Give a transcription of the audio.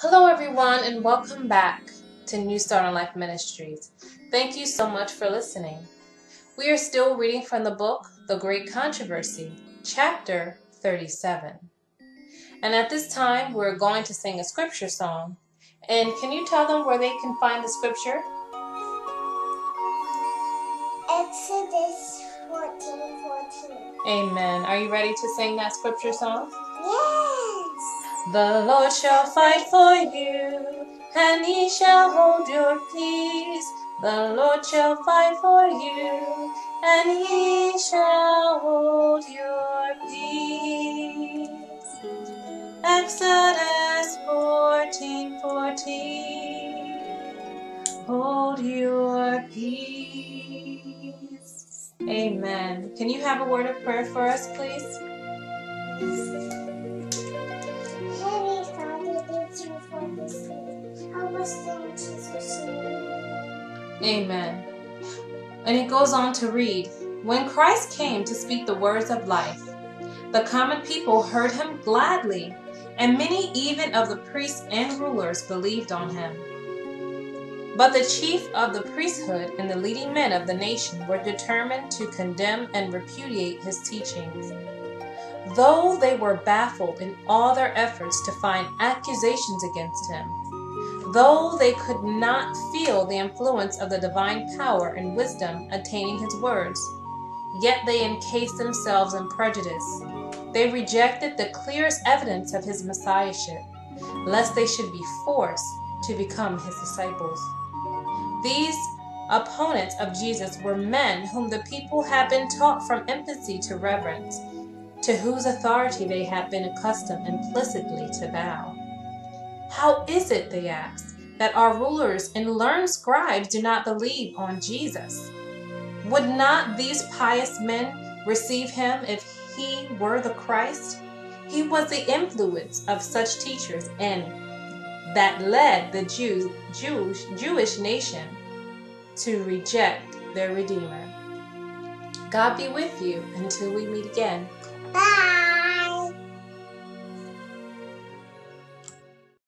Hello, everyone, and welcome back to New Start on Life Ministries. Thank you so much for listening. We are still reading from the book, The Great Controversy, chapter 37. And at this time, we're going to sing a scripture song. And can you tell them where they can find the scripture? Exodus 14 14. Amen. Are you ready to sing that scripture song? The Lord shall fight for you, and he shall hold your peace. The Lord shall fight for you, and he shall hold your peace. Exodus 14 14. Hold your peace. Amen. Can you have a word of prayer for us, please? Amen. And it goes on to read When Christ came to speak the words of life, the common people heard him gladly, and many even of the priests and rulers believed on him. But the chief of the priesthood and the leading men of the nation were determined to condemn and repudiate his teachings. Though they were baffled in all their efforts to find accusations against him, though they could not feel the influence of the divine power and wisdom attaining his words, yet they encased themselves in prejudice. They rejected the clearest evidence of his messiahship, lest they should be forced to become his disciples. These opponents of Jesus were men whom the people had been taught from infancy to reverence, to whose authority they had been accustomed implicitly to bow. How is it, they asked, that our rulers and learned scribes do not believe on Jesus? Would not these pious men receive him if he were the Christ? He was the influence of such teachers and that led the Jews, Jewish, Jewish nation to reject their Redeemer. God be with you until we meet again. Bye!